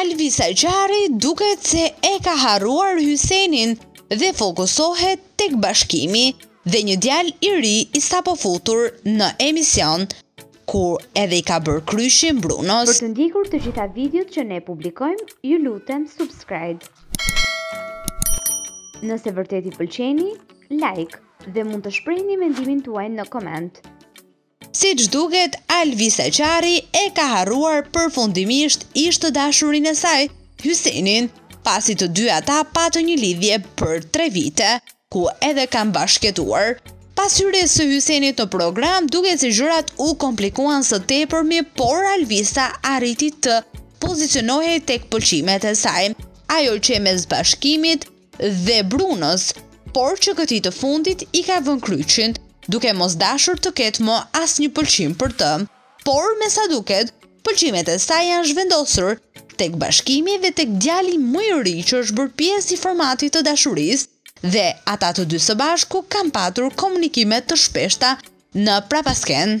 Alvisa Qari duket se e ka harruar Hysenin dhe fokusohet tek Bashkimi dhe një djalë i ri i sapofutur në emision. Ku edhe i ka bërë kryqin Brunos. Për të ndjekur të gjitha videot që ne publikojmë, ju lutem subscribe. Nëse vërtet i pëlqeni, like dhe mund të shprehni mendimin tuaj në koment. Siç duket, Alvisa Qari e ka harruar përfundimisht ish të dashurin e saj, Hysenin, pasi të dy ata patën një lidhje për tre vite. ku edhe kanë bashkëjetuar. Pas hyrjes së Hysenit në program, duket se gjërat u komplikuan së tepërmi, por Alvisa arriti të pozicionohej tek pëlqimet e saj, ajo qe mes Bashkimit dhe Brunos, por që këtij të fundit i ka vënë kryqin, duke mos dashur të ketë më asnjë pëlqim për të. Por, me sa duket, pëlqimet e saj janë zhvendosur tek Bashkimi dhe tek djali më i ri që është bërë pjesë i formatit të dashurisë dhe ata të dy së bashku kanë patur komunikime të shpeshta në prapaskenë.